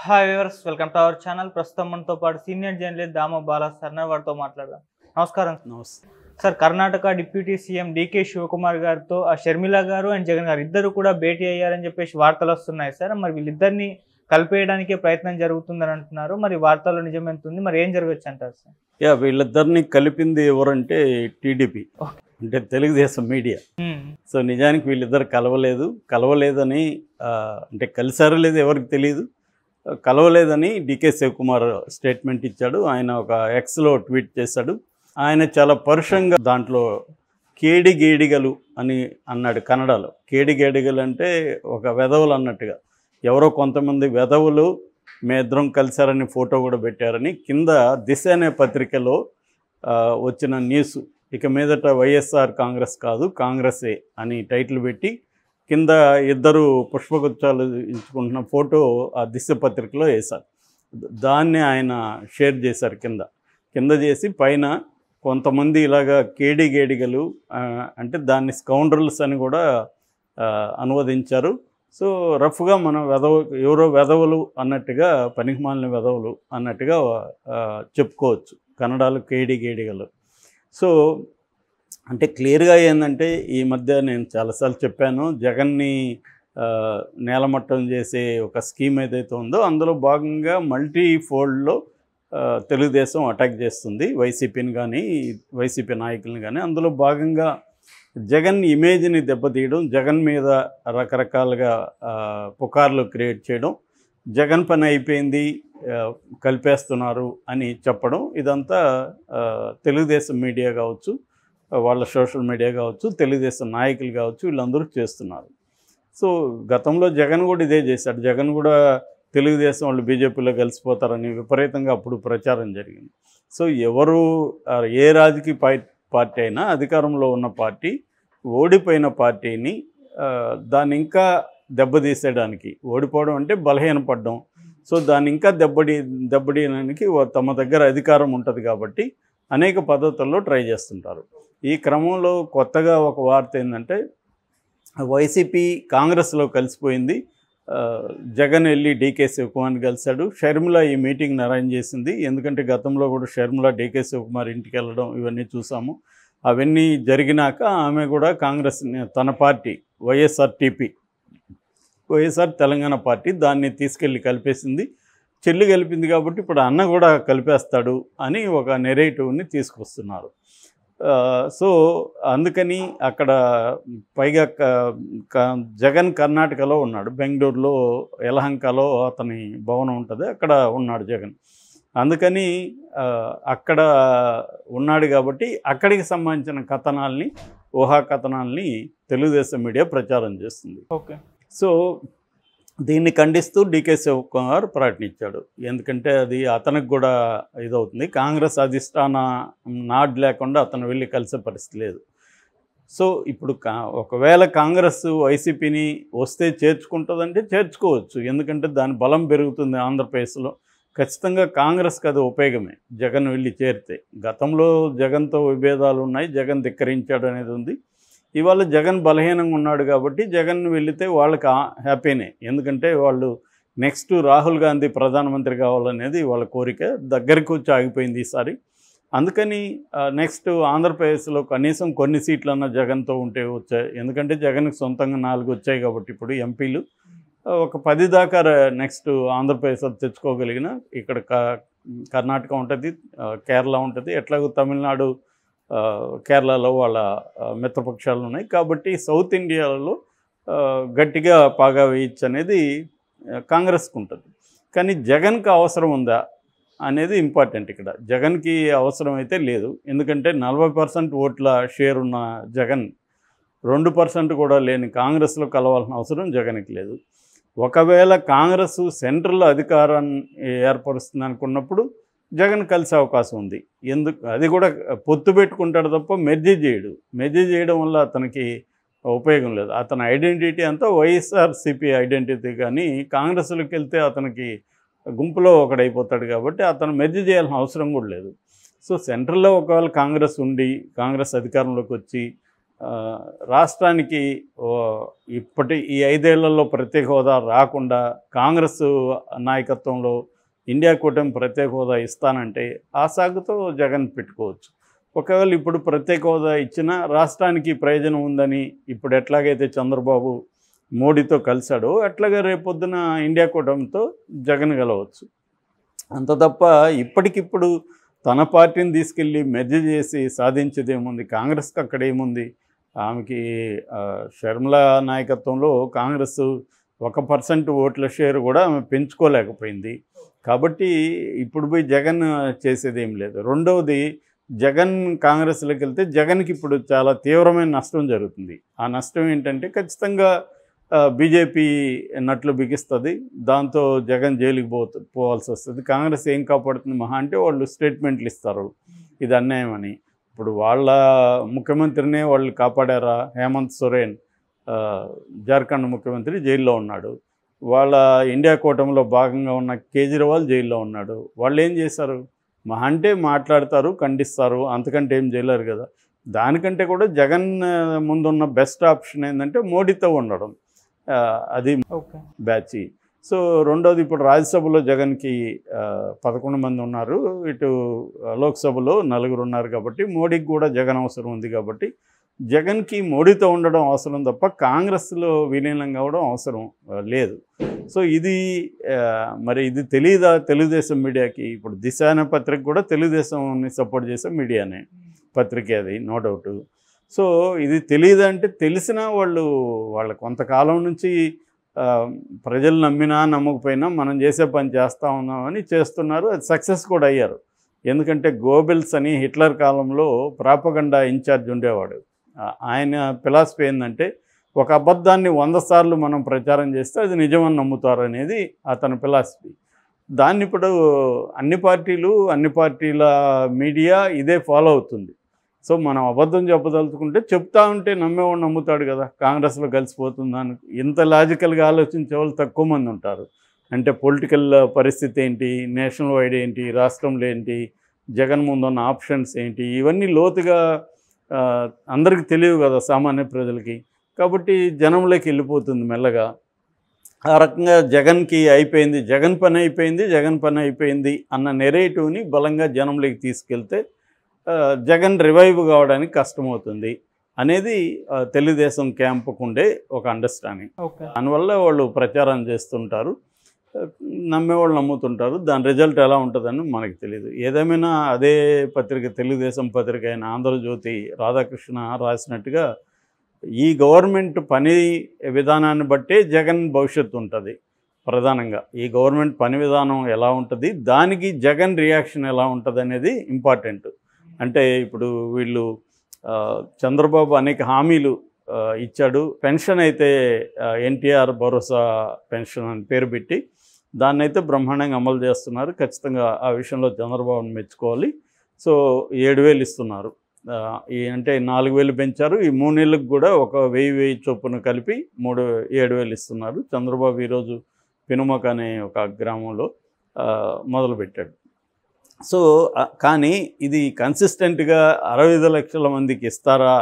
Hi viewers welcome to our channel ప్రస్తుతం మనతో పాటు senior journalist Dama Bala sir వారితో మాట్లాడదాం. నమస్కారం నమస్తే. Sir Karnataka deputy CM DK Shivakumar గారితో ఆ షర్మిల గారు అండ్ జగన్ గారు ఇద్దరు కూడా భేటీ అయ్యారని చెప్పేసి వార్తలు వస్తున్నాయి సార్ మరి వీళ్ళిద్దరిని కలిపేయడానికే ప్రయత్నం జరుగుతుందని అంటున్నారు. మరి వార్తల్లో నిజమెంతుంది మరి ఏం జరగచ్చు అంటారు సార్ యా వీళ్ళిద్దరిని కలిపింది ఎవరంటే టీడీపీ. అంటే తెలుగుదేశం మీడియా. హ్మ్. సో నిజానికి వీళ్ళిద్దరు కలవలేదు. కలవలేదని అంటే కలిసారో లేదో ఎవరికి తెలియదు కలవలేదని డికే శివకుమార్ స్టేట్మెంట్ ఇచ్చాడు. ఆయన ఒక ఎక్స్లో ట్వీట్ చేశాడు. ఆయన చాలా పరుషంగా దాంట్లో కేడిగేడిగలు అని అన్నాడు కన్నడలో. కేడిగేడిగలు అంటే ఒక వెధవులు అన్నట్టుగా. ఎవరో కొంతమంది వెధవులు మేద్రం కలిశారని ఫోటో కూడా పెట్టారని కింద దిశ అనే పత్రికలో వచ్చిన న్యూస్. ఇక మీదట వైఎస్ఆర్ కాంగ్రెస్ కాదు కాంగ్రెసే అని టైటిల్ పెట్టి కింద ఇద్దరు పుష్పగుచ్చాలు ఇచ్చుకుంటున్న ఫోటో ఆ దిశ పత్రికలో వేశారు. దాన్ని ఆయన షేర్ చేశారు కింద. కింద చేసి పైన కొంతమంది ఇలాగా కేడిగేడిగలు అంటే దాన్ని స్కౌండ్రల్స్ అని కూడా అనువదించారు. సో రఫ్గా మనం వెదవ ఎవరో వెధవలు అన్నట్టుగా పనికిమాలిన వెధవలు అన్నట్టుగా చెప్పుకోవచ్చు. కన్నడాలు కేడిగేడిగలు సో అంటే క్లియర్గా ఏంటంటే ఈ మధ్య నేను చాలాసార్లు చెప్పాను జగన్ని నేలమట్టం చేసే ఒక స్కీమ్ ఏదైతే ఉందో అందులో భాగంగా మల్టీ ఫోల్డ్లో తెలుగుదేశం అటాక్ చేస్తుంది వైసీపీని కానీ వైసీపీ నాయకులను కానీ అందులో భాగంగా జగన్ ఇమేజ్ని దెబ్బతీయడం జగన్ మీద రకరకాలుగా పుకార్లు క్రియేట్ చేయడం జగన్ పని అయిపోయింది కలిపేస్తున్నారు అని చెప్పడం ఇదంతా తెలుగుదేశం మీడియా కావచ్చు వాళ్ళ సోషల్ మీడియా కావచ్చు తెలుగుదేశం నాయకులు కావచ్చు వీళ్ళందరూ చేస్తున్నారు. సో గతంలో జగన్ కూడా ఇదే చేశాడు. జగన్ కూడా తెలుగుదేశం వాళ్ళు బీజేపీలో కలిసిపోతారని విపరీతంగా అప్పుడు ప్రచారం జరిగింది. సో ఎవరు ఏ రాజకీయ పార్టీ అయినా అధికారంలో ఉన్న పార్టీ ఓడిపోయిన పార్టీని దాన్ని ఇంకా దెబ్బతీసేయడానికి ఓడిపోవడం అంటే బలహీనపడడం సో దాన్ని ఇంకా దెబ్బడి దెబ్బతీయడానికి తమ దగ్గర అధికారం ఉంటుంది కాబట్టి అనేక పద్ధతుల్లో ట్రై చేస్తుంటారు. ఈ క్రమంలో కొత్తగా ఒక వార్త ఏంటంటే వైసీపీ కాంగ్రెస్లో కలిసిపోయింది. జగన్ వెళ్ళి డీకే శివకుమార్ని కలిశాడు. షర్మిల ఈ మీటింగ్ని అరేంజ్ చేసింది. ఎందుకంటే గతంలో కూడా షర్మిల డీకే శివకుమార్ ఇంటికి వెళ్ళడం ఇవన్నీ చూసాము. అవన్నీ జరిగినాక ఆమె కూడా కాంగ్రెస్ తన party YSRTP YSR Telangana party దాన్ని తీసుకెళ్ళి కలిపేసింది. చెల్లి కలిపింది కాబట్టి ఇప్పుడు అన్న కూడా కలిపేస్తాడు అని ఒక నెరేటివ్ని తీసుకొస్తున్నారు. సో అందుకని అక్కడ పైగా జగన్ కర్ణాటకలో ఉన్నాడు. బెంగళూరులో యలహంకలో అతని భవనం ఉంటుంది. అక్కడ ఉన్నాడు జగన్. అందుకని అక్కడ ఉన్నాడు కాబట్టి అక్కడికి సంబంధించిన కథనాల్ని ఊహా కథనాల్ని తెలుగుదేశం మీడియా ప్రచారం చేస్తుంది. ఓకే. సో దీన్ని ఖండిస్తూ డీకే శివకుమార్ ప్రకటించాడు. ఎందుకంటే అది అతనికి కూడా ఇదవుతుంది. కాంగ్రెస్ అధిష్టాన నాడ్ లేకుండా అతను వెళ్ళి కలిసే పరిస్థితి లేదు. సో ఇప్పుడు కా ఒకవేళ కాంగ్రెస్ వైసీపీని వస్తే చేర్చుకుంటుందంటే చేర్చుకోవచ్చు. ఎందుకంటే దాని బలం పెరుగుతుంది ఆంధ్రప్రదేశ్లో. ఖచ్చితంగా కాంగ్రెస్కి అది ఉపయోగమే. జగన్ వెళ్ళి చేరితే. గతంలో జగన్తో విభేదాలు ఉన్నాయి. జగన్ ధిక్కరించాడు అనేది ఉంది. ఇవాళ జగన్ బలహీనంగా ఉన్నాడు కాబట్టి జగన్ వెళితే వాళ్ళకి హ్యాపీనే. ఎందుకంటే వాళ్ళు నెక్స్ట్ రాహుల్ గాంధీ ప్రధానమంత్రి కావాలనేది వాళ్ళ కోరిక. దగ్గరికి వచ్చి ఆగిపోయింది ఈసారి. అందుకని నెక్స్ట్ ఆంధ్రప్రదేశ్లో కనీసం కొన్ని సీట్లన్నా జగన్తో ఉంటే వచ్చాయి ఎందుకంటే జగన్కి సొంతంగా నాలుగు వచ్చాయి కాబట్టి ఇప్పుడు ఎంపీలు. ఒక పది దాకా నెక్స్ట్ ఆంధ్రప్రదేశ్ తెచ్చుకోగలిగిన ఇక్కడ క- కర్ణాటక ఉంటుంది కేరళ ఉంటుంది ఎట్లాగో తమిళనాడు కేరళలో వాళ్ళ మిత్రపక్షాలు ఉన్నాయి. కాబట్టి సౌత్ ఇండియాలో గట్టిగా పాగా వేయచ్చు అనేది కాంగ్రెస్కి ఉంటుంది కానీ జగన్కి అవసరం ఉందా అనేది ఇంపార్టెంట్ ఇక్కడ. జగన్కి అవసరం అయితే లేదు. ఎందుకంటే నలభై పర్సెంట్ ఓట్ల షేర్ ఉన్న జగన్ రెండు పర్సెంట్ కూడా లేని కాంగ్రెస్లో కలవాల్సిన అవసరం జగన్కి లేదు. ఒకవేళ కాంగ్రెస్ సెంట్రల్ అధికారాన్ని ఏర్పరుస్తుంది అనుకున్నప్పుడు జగన్ కలిసే అవకాశం ఉంది. ఎందుకు? అది కూడా పొత్తు పెట్టుకుంటాడు తప్ప మెర్జీ చేయడు. మెర్జీ చేయడం వల్ల అతనికి ఉపయోగం లేదు. అతని ఐడెంటిటీ అంతా వైఎస్ఆర్సిపి ఐడెంటిటీ కానీ కాంగ్రెస్లోకి వెళ్తే అతనికి గుంపులో ఒకడైపోతాడు కాబట్టి అతను మెర్జీ చేయాల్సిన అవసరం కూడా లేదు. సో సెంట్రల్లో ఒకవేళ కాంగ్రెస్ ఉండి కాంగ్రెస్ అధికారంలోకి వచ్చి రాష్ట్రానికి ఇప్పటి ఈ ఐదేళ్ళలో ప్రత్యేక హోదా రాకుండా కాంగ్రెస్ నాయకత్వంలో ఇండియా కూటమి ప్రత్యేక హోదా ఇస్తానంటే ఆ సాగుతో జగన్ పెట్టుకోవచ్చు. ఒకవేళ ఇప్పుడు ప్రత్యేక హోదా ఇచ్చినా రాష్ట్రానికి ప్రయోజనం ఉందని ఇప్పుడు ఎట్లాగైతే చంద్రబాబు మోడీతో కలిశాడో అట్లాగే రేపొద్దున ఇండియా కూటమితో జగన్ గెలవచ్చు. అంత తప్ప ఇప్పటికిప్పుడు తన పార్టీని తీసుకెళ్ళి మెర్జ్ చేసి సాధించేది ఏముంది కాంగ్రెస్కి అక్కడ ఏముంది? ఆమెకి షర్మల షర్మిల నాయకత్వంలో కాంగ్రెస్ ఒక పర్సెంట్ ఓట్ల షేర్ కూడా ఆమె పెంచుకోలేకపోయింది. కాబట్టి ఇప్పుడు పోయి జగన్ చేసేది ఏం లేదు. రెండవది జగన్ కాంగ్రెస్లోకి వెళ్తే జగన్కి ఇప్పుడు చాలా తీవ్రమైన నష్టం జరుగుతుంది. ఆ నష్టం ఏంటంటే ఖచ్చితంగా బీజేపీ నట్లు బిగిస్తుంది. దాంతో జగన్ జైలుకి పో పోవాల్సి వస్తుంది. కాంగ్రెస్ ఏం కాపాడుతుంది? మహా అంటే వాళ్ళు స్టేట్మెంట్లు ఇస్తారు. ఇది అన్యాయం అని. ఇప్పుడు వాళ్ళ ముఖ్యమంత్రినే వాళ్ళు కాపాడారా? హేమంత్ సొరేన్ జార్ఖండ్ ముఖ్యమంత్రి జైల్లో ఉన్నాడు. వాళ్ళ ఇండియా కూటమిలో భాగంగా ఉన్న కేజ్రీవాల్ జైల్లో ఉన్నాడు. వాళ్ళు ఏం చేశారు? మహా అంటే మాట్లాడతారు ఖండిస్తారు. అంతకంటే ఏం చేయలేరు కదా. దానికంటే కూడా జగన్ ముందున్న బెస్ట్ ఆప్షన్ ఏంటంటే మోడీతో ఉండడం. అది బ్యాచ్. సో రెండోది ఇప్పుడు రాజ్యసభలో జగన్కి పదకొండు మంది ఉన్నారు. ఇటు లోక్సభలో నలుగురు ఉన్నారు కాబట్టి మోడీకి కూడా జగన్ అవసరం ఉంది కాబట్టి జగన్కి మోడీతో ఉండడం అవసరం తప్ప కాంగ్రెస్లో విలీనం కావడం అవసరం లేదు. సో ఇది మరి ఇది తెలియదా తెలుగుదేశం మీడియాకి? ఇప్పుడు దిశ అనే పత్రిక కూడా తెలుగుదేశంని సపోర్ట్ చేసే మీడియానే పత్రిక అది నో డౌట్. సో ఇది తెలియదంటే తెలిసినా వాళ్ళు వాళ్ళ కొంతకాలం నుంచి ప్రజలు నమ్మినా నమ్మకపోయినా మనం చేసే పని చేస్తూ ఉన్నామని చేస్తున్నారు అది సక్సెస్ కూడా అయ్యారు. ఎందుకంటే గోబెల్స్ అని హిట్లర్ కాలంలో ప్రాపగండా ఇన్ఛార్జ్ ఉండేవాడు. ఆయన ఫిలాసఫీ ఏంటంటే ఒక అబద్ధాన్ని వంద సార్లు మనం ప్రచారం చేస్తే అది నిజమని నమ్ముతారు అనేది అతని ఫిలాసఫీ. దాన్ని ఇప్పుడు అన్ని పార్టీలు అన్ని పార్టీల మీడియా ఇదే ఫాలో అవుతుంది. సో మనం అబద్ధం చెప్పదలుచుకుంటే చెప్తా ఉంటే నమ్మేవాడు నమ్ముతాడు కదా కాంగ్రెస్లో కలిసిపోతుందని ఇంత లాజికల్గా ఆలోచించే వాళ్ళు తక్కువ మంది ఉంటారు. అంటే పొలిటికల్ పరిస్థితి ఏంటి నేషనల్ వైడ్ ఏంటి రాష్ట్రంలో ఏంటి జగన్ ముందున్న ఆప్షన్స్ ఏంటి ఇవన్నీ లోతుగా అందరికీ తెలియవు కదా సామాన్య ప్రజలకి. కాబట్టి జనంలోకి వెళ్ళిపోతుంది మెల్లగా. ఆ రకంగా జగన్కి అయిపోయింది జగన్ పని అయిపోయింది జగన్ పని అయిపోయింది అన్న నెరేటివ్ని బలంగా జనంలోకి తీసుకెళ్తే జగన్ రివైవ్ కావడానికి కష్టమవుతుంది అనేది తెలుగుదేశం క్యాంపుకు ఉండే ఒక అండర్స్టాండింగ్ దానివల్ల వాళ్ళు ప్రచారం చేస్తుంటారు. నమ్మేవాళ్ళు నమ్ముతుంటారు. దాని రిజల్ట్ ఎలా ఉంటుందని మనకు తెలియదు ఏదేమైనా అదే పత్రిక తెలుగుదేశం పత్రిక అయిన ఆంధ్రజ్యోతి రాధాకృష్ణ రాసినట్టుగా ఈ గవర్నమెంట్ పని విధానాన్ని బట్టే జగన్ భవిష్యత్తు ఉంటుంది ప్రధానంగా. ఈ గవర్నమెంట్ పని విధానం ఎలా ఉంటుంది దానికి జగన్ రియాక్షన్ ఎలా ఉంటుంది అనేది ఇంపార్టెంట్. అంటే ఇప్పుడు వీళ్ళు చంద్రబాబు అనేక హామీలు ఇచ్చాడు. పెన్షన్ అయితే ఎన్టీఆర్ భరోసా పెన్షన్ అని పేరు పెట్టి దాన్ని అయితే బ్రహ్మాండంగా అమలు చేస్తున్నారు. ఖచ్చితంగా ఆ విషయంలో చంద్రబాబుని మెచ్చుకోవాలి. సో ఏడు వేలు ఇస్తున్నారు. ఈ అంటే నాలుగు వేలు పెంచారు. ఈ మూడు నెలలకు కూడా ఒక వెయ్యి వెయ్యి చొప్పున కలిపి మూడు ఏడు వేలు ఇస్తున్నారు. చంద్రబాబు ఈరోజు పెనుమక అనే ఒక గ్రామంలో మొదలుపెట్టాడు. సో కానీ ఇది కన్సిస్టెంట్గా అరవై ఐదు లక్షల మందికి ఇస్తారా?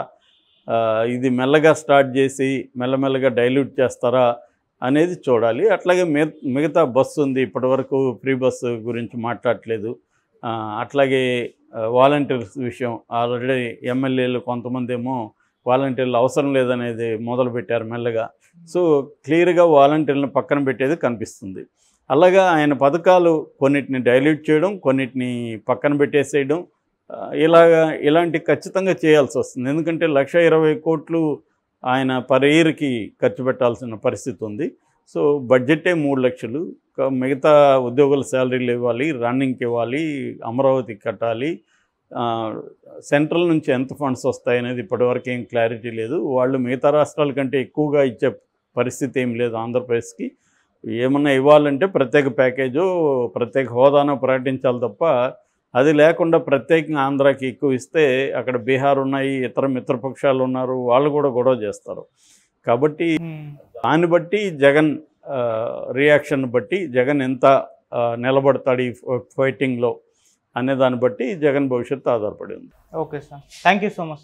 ఇది మెల్లగా స్టార్ట్ చేసి మెల్లమెల్లగా డైల్యూట్ చేస్తారా? అనేది చూడాలి. అట్లాగే మిగతా బస్సు ఉంది. ఇప్పటివరకు ఫ్రీ బస్సు గురించి మాట్లాడట్లేదు. అట్లాగే వాలంటీర్స్ విషయం. ఆల్రెడీ ఎమ్మెల్యేలు కొంతమంది ఏమో వాలంటీర్లు అవసరం లేదనేది మొదలుపెట్టారు మెల్లగా. సో క్లియర్గా వాలంటీర్లను పక్కన పెట్టేది కనిపిస్తుంది. అలాగా ఆయన పథకాలు కొన్నిటిని డైల్యూట్ చేయడం కొన్నిటిని పక్కన పెట్టేసేయడం ఇలాగా ఇలాంటి ఖచ్చితంగా చేయాల్సి వస్తుంది. ఎందుకంటే లక్ష ఇరవై కోట్లు ఆయన పర్ ఇయర్కి ఖర్చు పెట్టాల్సిన పరిస్థితి ఉంది. సో బడ్జెటే మూడు లక్షలు. మిగతా ఉద్యోగుల శాలరీలు ఇవ్వాలి రన్నింగ్కి ఇవ్వాలి అమరావతికి కట్టాలి. సెంట్రల్ నుంచి ఎంత ఫండ్స్ వస్తాయనేది ఇప్పటివరకు ఏం క్లారిటీ లేదు. వాళ్ళు మిగతా రాష్ట్రాల కంటే ఎక్కువగా ఇచ్చే పరిస్థితి ఏం లేదు ఆంధ్రప్రదేశ్కి. ఏమన్నా ఇవ్వాలంటే ప్రత్యేక ప్యాకేజు ప్రత్యేక హోదానో ప్రకటించాలి తప్ప అది లేకుండా ప్రత్యేకంగా ఆంధ్రాకి ఎక్కువ ఇస్తే అక్కడ బీహార్ ఉన్నాయి ఇతర మిత్రపక్షాలు ఉన్నారు వాళ్ళు కూడా గొడవ చేస్తారు. కాబట్టి. దాన్ని బట్టి జగన్ రియాక్షన్ బట్టి జగన్ ఎంత నిలబడతాడు ఈ ఫైటింగ్లో అనే దాన్ని బట్టి జగన్ భవిష్యత్తు ఆధారపడి ఉంది. Okay sir. Thank you so much